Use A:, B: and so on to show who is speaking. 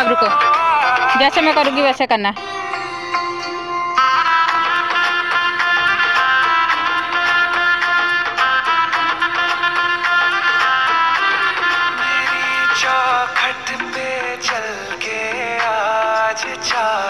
A: अब रुको। जैसे मैं करूँगी वैसे करना। चल के आज चार